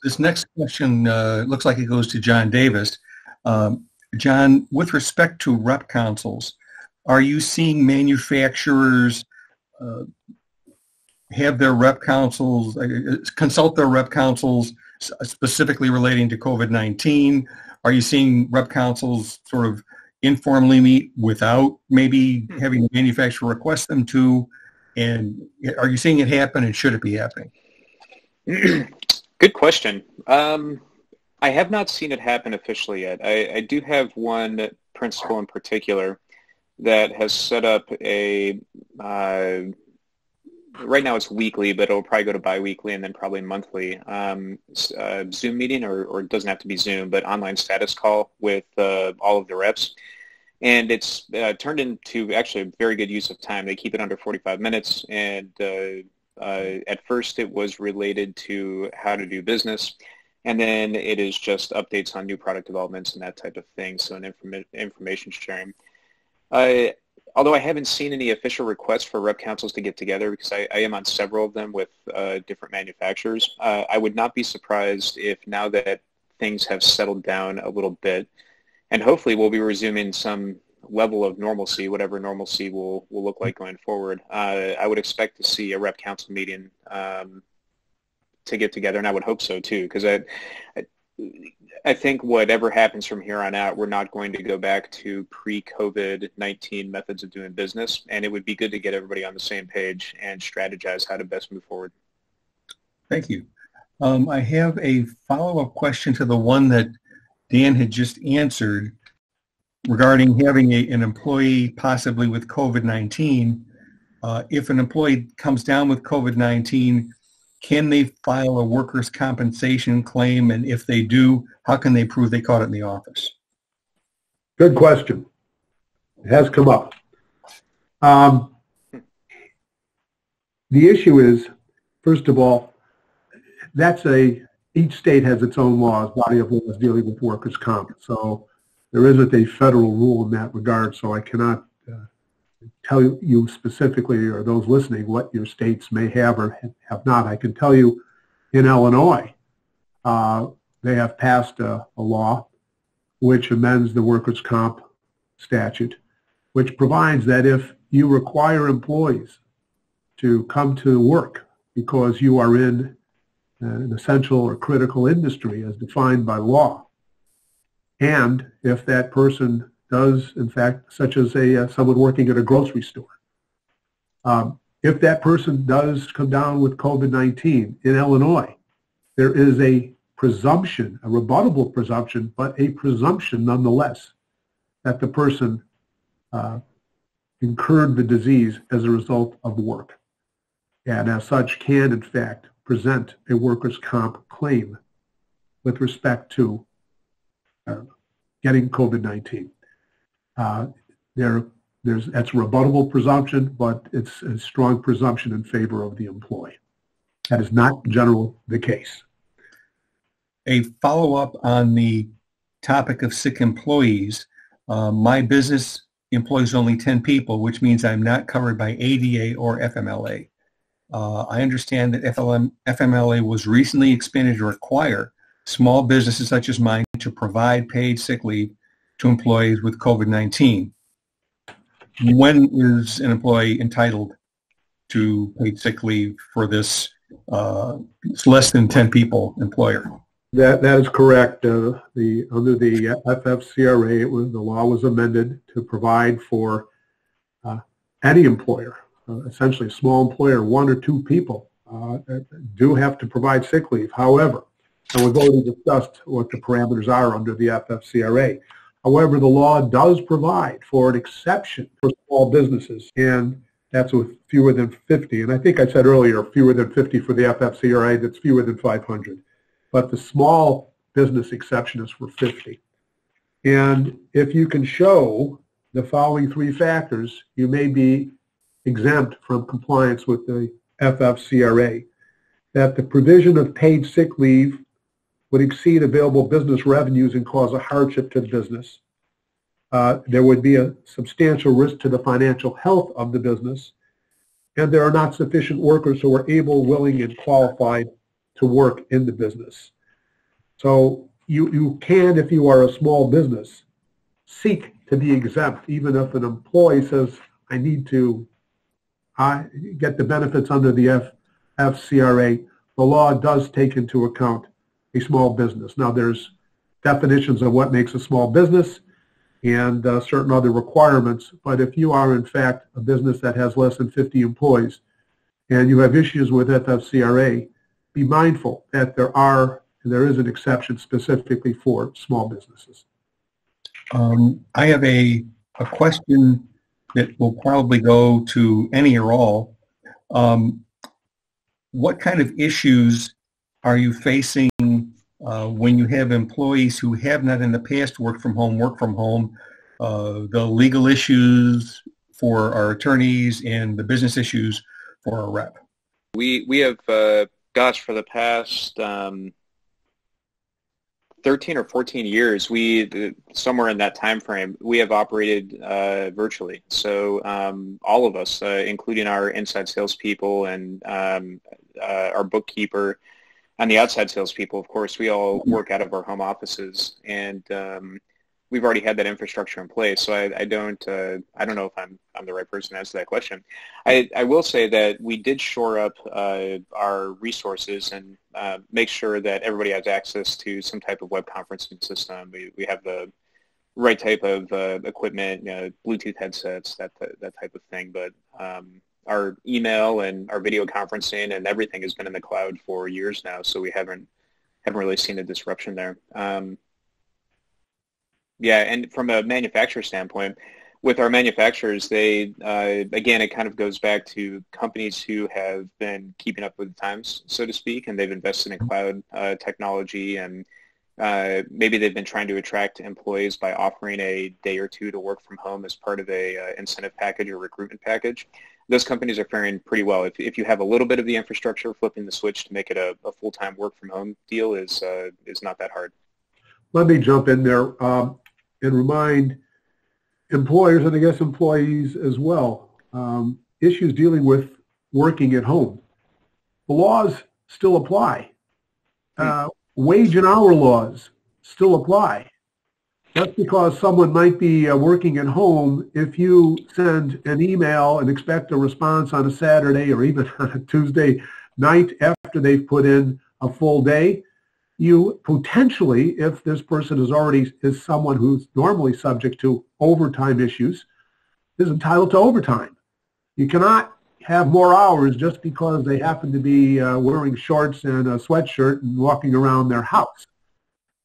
This next question uh, looks like it goes to John Davis. Um, John, with respect to rep councils, are you seeing manufacturers uh, have their rep councils, uh, consult their rep councils specifically relating to COVID-19? Are you seeing rep councils sort of informally meet without maybe having the manufacturer request them to? And are you seeing it happen and should it be happening? Good question. Um, I have not seen it happen officially yet. I, I do have one principal in particular that has set up a uh, right now it's weekly, but it'll probably go to biweekly and then probably monthly um, uh, Zoom meeting, or, or it doesn't have to be Zoom, but online status call with uh, all of the reps. And it's uh, turned into actually a very good use of time. They keep it under 45 minutes. And uh, uh, at first it was related to how to do business. And then it is just updates on new product developments and that type of thing, so an inform- information sharing. Uh, although I haven't seen any official requests for rep councils to get together because I, I am on several of them with uh, different manufacturers, uh, I would not be surprised if now that things have settled down a little bit, and hopefully we'll be resuming some level of normalcy, whatever normalcy will, will look like going forward. Uh, I would expect to see a rep council meeting um, to get together, and I would hope so too, because I, think whatever happens from here on out, we're not going to go back to pre-COVID-19 methods of doing business, and it would be good to get everybody on the same page and strategize how to best move forward. Thank you. Um, I have a follow-up question to the one that Dan had just answered regarding having a, an employee possibly with COVID-19. Uh, if an employee comes down with COVID-19, can they file a workers' compensation claim? And if they do, how can they prove they caught it in the office? Good question. It has come up. Um, the issue is, first of all, that's a, each state has its own laws, body of laws dealing with workers' comp. So there isn't a federal rule in that regard, so I cannot tell you specifically or those listening what your states may have or have not. I can tell you in Illinois, uh, they have passed a, a, law which amends the workers' comp statute, which provides that if you require employees to come to work because you are in an essential or critical industry as defined by law, and if that person does, in fact, such as a uh, someone working at a grocery store. Um, if that person does come down with COVID-19 in Illinois, there is a presumption, a rebuttable presumption, but a presumption nonetheless that the person uh, incurred the disease as a result of work and as such can in fact present a workers' comp claim with respect to uh, getting COVID-19. Uh, there, there's, that's rebuttable presumption, but it's a strong presumption in favor of the employee. That is not general the case. a follow-up on the topic of sick employees. Uh, my business employs only 10 people, which means I'm not covered by ADA or FMLA. Uh, I understand that FLM, FMLA was recently expanded to require small businesses such as mine to provide paid sick leave to employees with COVID-19. When is an employee entitled to paid sick leave for this uh, less than 10 people employer? That, that is correct. Uh, the, under the FFCRA, was, the law was amended to provide for uh, any employer, uh, essentially a small employer, one or two people, uh, do have to provide sick leave. However, and we've already discussed what the parameters are under the FFCRA. However, the law does provide for an exception for small businesses, and that's with fewer than 50. And I think I said earlier, fewer than 50 for the FFCRA, that's fewer than 500 but the small business exception is for 50. And if you can show the following three factors, you may be exempt from compliance with the FFCRA. That the provision of paid sick leave would exceed available business revenues and cause a hardship to the business. Uh, there would be a substantial risk to the financial health of the business, and there are not sufficient workers who are able, willing, and qualified to work in the business. So you, you can, if you are a small business, seek to be exempt, even if an employee says, I need to I get the benefits under the F, FCRA. The law does take into account a small business. Now, there's definitions of what makes a small business and uh, certain other requirements. But if you are, in fact, a business that has less than 50 employees and you have issues with FFCRA, be mindful that there are there is an exception specifically for small businesses. Um, I have a, a question that will probably go to any or all. Um, what kind of issues are you facing uh, when you have employees who have not in the past worked from home, work from home, uh, the legal issues for our attorneys and the business issues for our rep? We, we have uh, gosh, for the past um, 13 or 14 years, we somewhere in that time frame, we have operated uh, virtually. So um, all of us, uh, including our inside salespeople and um, uh, our bookkeeper, and the outside salespeople, of course, we all work out of our home offices, and um, we've already had that infrastructure in place. So I, I don't uh, I don't know if I'm I'm the right person to answer that question. I, I will say that we did shore up uh, our resources and uh, make sure that everybody has access to some type of web conferencing system. We we have the right type of uh, equipment, you know, Bluetooth headsets, that that type of thing. But um, our email and our video conferencing and everything has been in the cloud for years now, so we haven't haven't really seen a disruption there. Um, yeah, and from a manufacturer standpoint, with our manufacturers, they uh, again, it kind of goes back to companies who have been keeping up with the times, so to speak, and they've invested in cloud uh, technology, and uh, maybe they've been trying to attract employees by offering a day or two to work from home as part of a uh, incentive package or recruitment package. Those companies are faring pretty well. If, if you have a little bit of the infrastructure, flipping the switch to make it a, a full-time work from home deal is uh, is not that hard. Let me jump in there. Um, and remind employers and I guess employees as well um, issues dealing with working at home. The laws still apply. Uh, wage and hour laws still apply. Just because someone might be uh, working at home, if you send an email and expect a response on a Saturday or even on a Tuesday night after they've put in a full day, you potentially, if this person is already is someone who's normally subject to overtime issues, is entitled to overtime. You cannot have more hours just because they happen to be uh, wearing shorts and a sweatshirt and walking around their house.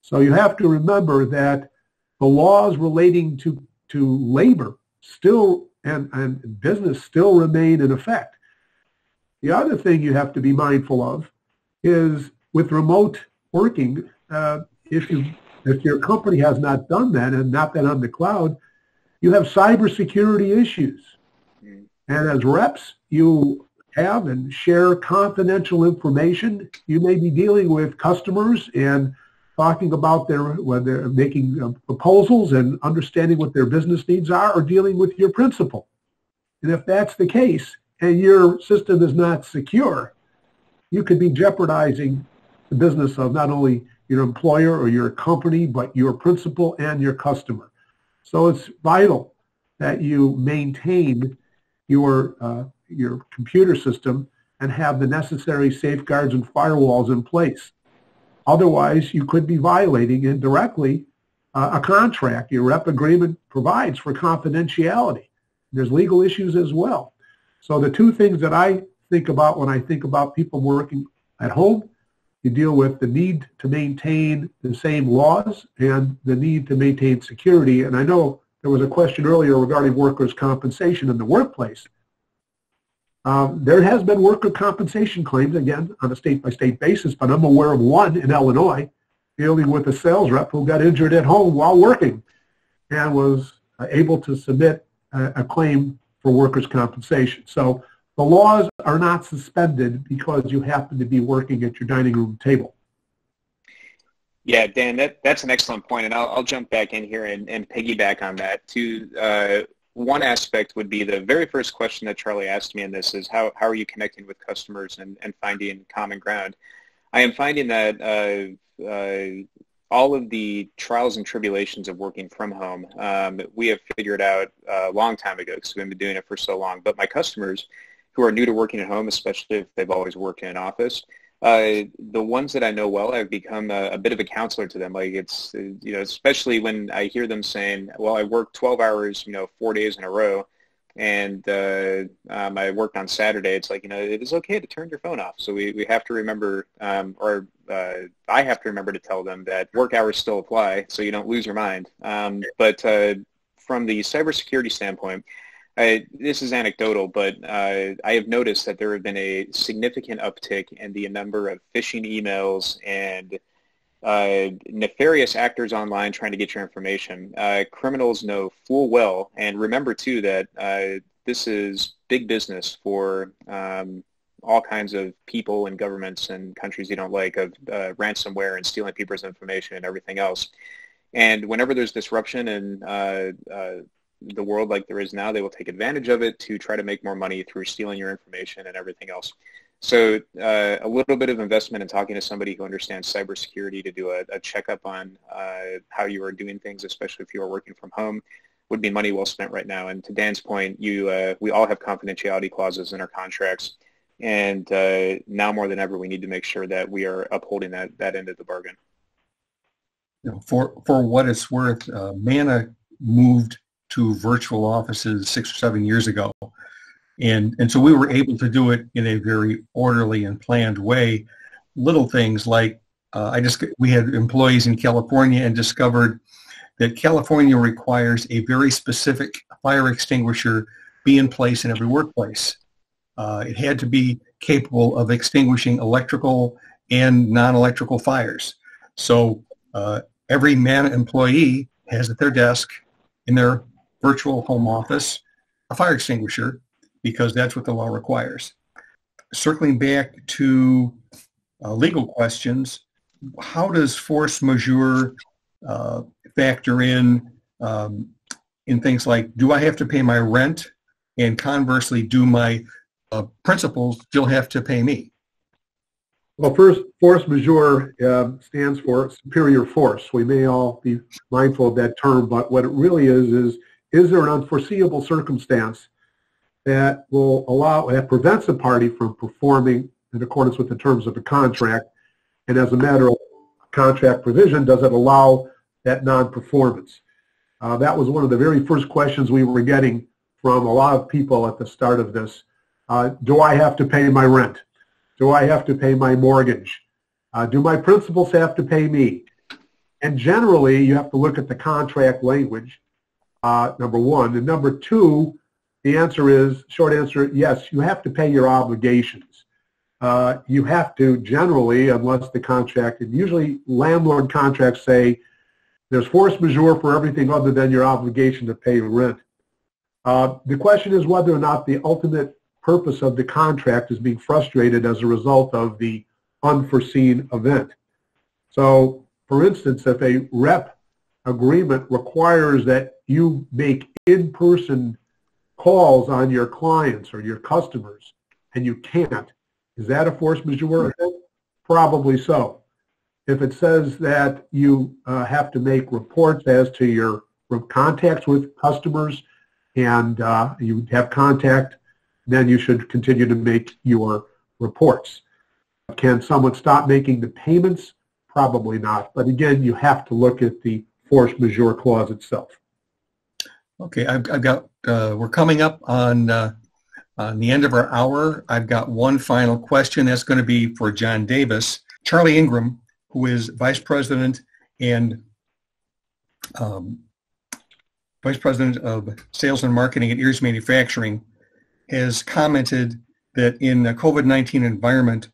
So you have to remember that the laws relating to, to labor still and, and business still remain in effect. The other thing you have to be mindful of is with remote working, uh, if you if your company has not done that and not been on the cloud, you have cybersecurity issues. Mm. And as reps, you have and share confidential information. You may be dealing with customers and talking about their, whether making uh, proposals and understanding what their business needs are or dealing with your principal. And if that's the case and your system is not secure, you could be jeopardizing the business of not only your employer or your company, but your principal and your customer. So it's vital that you maintain your, uh, your computer system and have the necessary safeguards and firewalls in place. Otherwise, you could be violating indirectly uh, a contract. Your rep agreement provides for confidentiality. There's legal issues as well. So the two things that I think about when I think about people working at home, you deal with the need to maintain the same laws and the need to maintain security. And I know there was a question earlier regarding workers' compensation in the workplace. Um, there has been worker compensation claims, again, on a state-by-state basis, but I'm aware of one in Illinois dealing with a sales rep who got injured at home while working and was uh, able to submit a, a claim for workers' compensation. So the laws are not suspended because you happen to be working at your dining room table. Yeah, Dan, that, that's an excellent point, and I'll, I'll jump back in here and, and piggyback on that. To uh, one aspect would be the very first question that Charlie asked me in this is how, how are you connecting with customers and, and finding common ground? I am finding that uh, uh, all of the trials and tribulations of working from home, um, we have figured out a long time ago because we've been doing it for so long. But my customers who are new to working at home, especially if they've always worked in an office, uh, the ones that I know well, I've become a, a, bit of a counselor to them. Like it's, you know, especially when I hear them saying, well, I work 12 hours, you know, four days in a row and uh, um, I worked on Saturday. It's like, you know, it is okay to turn your phone off. So we, we have to remember, um, or uh, I have to remember to tell them that work hours still apply so you don't lose your mind. Um, but uh, from the cybersecurity standpoint, I, this is anecdotal, but uh, I have noticed that there have been a significant uptick in the number of phishing emails and uh, nefarious actors online trying to get your information. Uh, criminals know full well, and remember too that uh, this is big business for um, all kinds of people and governments and countries you don't like of uh, ransomware and stealing people's information and everything else. And whenever there's disruption and uh, the world like there is now, they will take advantage of it to try to make more money through stealing your information and everything else. So uh, a little bit of investment in talking to somebody who understands cybersecurity to do a, a checkup on uh, how you are doing things, especially if you are working from home, would be money well spent right now. And to Dan's point, you uh, we all have confidentiality clauses in our contracts, and uh, now more than ever, we need to make sure that we are upholding that that end of the bargain. You know, for for what it's worth, uh, MANA moved to virtual offices six or seven years ago and, and so we were able to do it in a very orderly and planned way. Little things like uh, I just we had employees in California and discovered that California requires a very specific fire extinguisher be in place in every workplace. Uh, it had to be capable of extinguishing electrical and non-electrical fires. So uh, every MANA employee has at their desk in their virtual home office a fire extinguisher because that's what the law requires. Circling back to uh, legal questions, how does force majeure uh, factor in um, in things like do I have to pay my rent, and conversely, do my uh, principals still have to pay me? Well, first, force majeure uh, stands for superior force. We may all be mindful of that term, but what it really is is is there an unforeseeable circumstance that will allow, that prevents a party from performing in accordance with the terms of the contract. And as a matter of contract provision, does it allow that non-performance? Uh, that was one of the very first questions we were getting from a lot of people at the start of this. Uh, do I have to pay my rent? Do I have to pay my mortgage? Uh, do my principals have to pay me? And generally, you have to look at the contract language, uh, number one. And number two, the answer is, short answer, yes, you have to pay your obligations. Uh, you have to generally, unless the contract, and usually landlord contracts say there's force majeure for everything other than your obligation to pay rent. Uh, the question is whether or not the ultimate purpose of the contract is being frustrated as a result of the unforeseen event. So For instance, if a rep agreement requires that you make in-person calls on your clients or your customers and you can't, is that a force majeure? Probably so. If it says that you uh, have to make reports as to your contacts with customers and uh, you have contact, then you should continue to make your reports. Can someone stop making the payments? Probably not. But again, you have to look at the force majeure clause itself. Okay, I've, I've got, uh, we're coming up on, uh, on the end of our hour. I've got one final question that's going to be for John Davis. Charlie Ingram, who is Vice President and um, Vice President of Sales and Marketing at Ears Manufacturing, has commented that in a COVID-19 environment,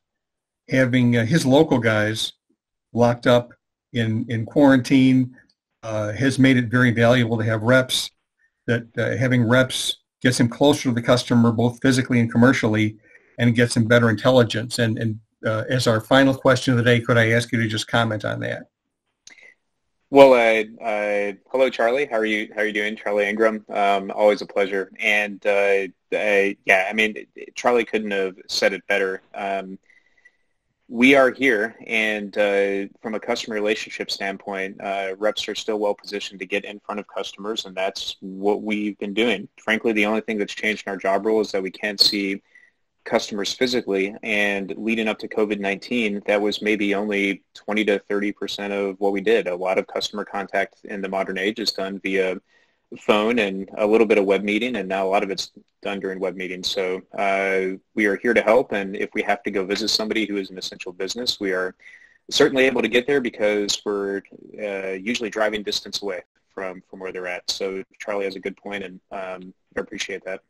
having uh, his local guys locked up in, in quarantine uh, has made it very valuable to have reps, that uh, having reps gets him closer to the customer both physically and commercially and gets him better intelligence. And, and uh, as our final question of the day, could I ask you to just comment on that? Well, hello, Charlie. How are you? How are you doing, Charlie Ingram? Um, always a pleasure. And uh, yeah, I mean, Charlie couldn't have said it better. Um, we are here, and uh, from a customer relationship standpoint, uh, reps are still well positioned to get in front of customers, and that's what we've been doing. Frankly, the only thing that's changed in our job role is that we can't see customers physically, and leading up to COVID-19, that was maybe only 20 to 30 percent of what we did. A lot of customer contact in the modern age is done via phone and a little bit of web meeting, and now a lot of it's done during web meetings. So uh, we are here to help, and if we have to go visit somebody who is an essential business, we are certainly able to get there because we're uh, usually driving distance away from, from where they're at. So Charlie has a good point, and um, I appreciate that.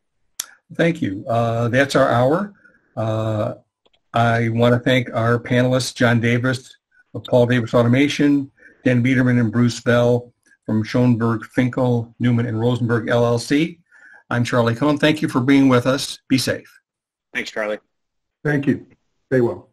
Thank you. Uh, that's our hour. Uh, I want to thank our panelists, John Davis of Paul Davis Automation, Dan Beederman and Bruce Bell from Schoenberg, Finkel, Newman, and Rosenberg LLC. I'm Charlie Cohon. Thank you for being with us. Be safe. Thanks, Charlie. Thank you. Stay well.